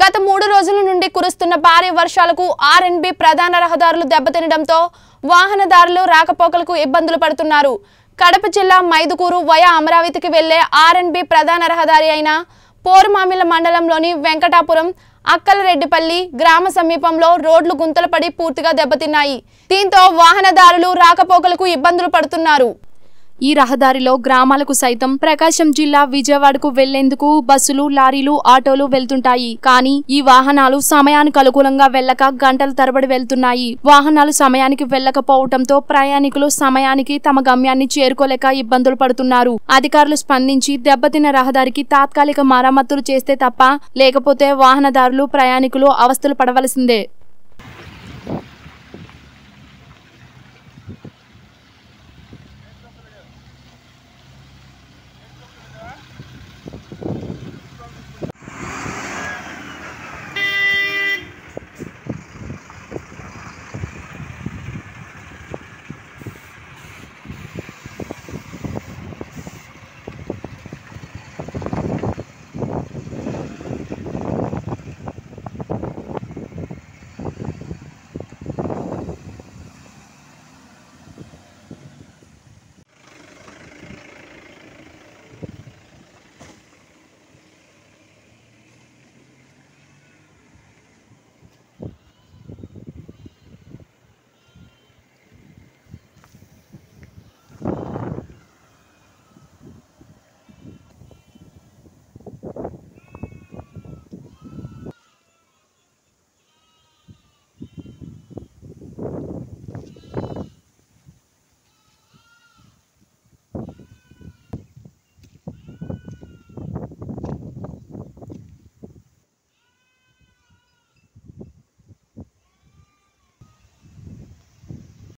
గత మూడు రోజుల నుండి కురుస్తున్న భారీ వర్షాలకు ఆర్ఎన్బి ప్రధాన రహదారులు దెబ్బతినడంతో వాహనదారులు రాకపోకలకు ఇబ్బందులు పడుతున్నారు. కడప జిల్లా మైదుకూరు వయా అమరావతికి వెళ్ళే ఆర్ఎన్బి ప్రధాన రహదారి అయిన పోరుమామిల మండలంలోని వెంకటాపురం అక్కలరెడ్డిపల్లి గ్రామ సమీపంలో రోడ్లు గుంతలు పడి పూర్తిగా దెబ్బతిన్నాయి. దీంతో వాహనదారులు రాకపోకలకు ఇబ్బందులు పడుతున్నారు. ఈ రహదారిలో గ్రామాలకు సైతం ప్రకాశం జిల్లా విజయవాడకు వెళ్ళేందుకు బస్సులు లారీలు ఆటోలు వెళ్తుంటాయి. కానీ ఈ వాహనాలు సమయానికి అనుకూలంగా వెళ్ళక గంటల తరబడి వెళ్తున్నాయి. వాహనాలు సమయానికి వెళ్ళకపోవడంతో ప్రయాణికులు సమయానికి తమ గమ్యాన్ని చేరుకోలేక ఇబ్బందులు పడుతున్నారు. అధికారులు స్పందించి దెబ్బతిన్న రహదారికి తాత్కాలిక మరమ్మతులు చేస్తే తప్ప లేకపోతే వాహనదారులు ప్రయాణికులు అవస్థలు పడవలసిందే.